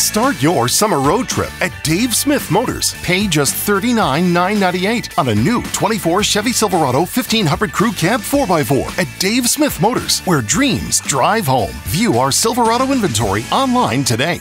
Start your summer road trip at Dave Smith Motors. Pay just $39,998 on a new 24 Chevy Silverado 1500 Crew Cab 4x4 at Dave Smith Motors, where dreams drive home. View our Silverado inventory online today.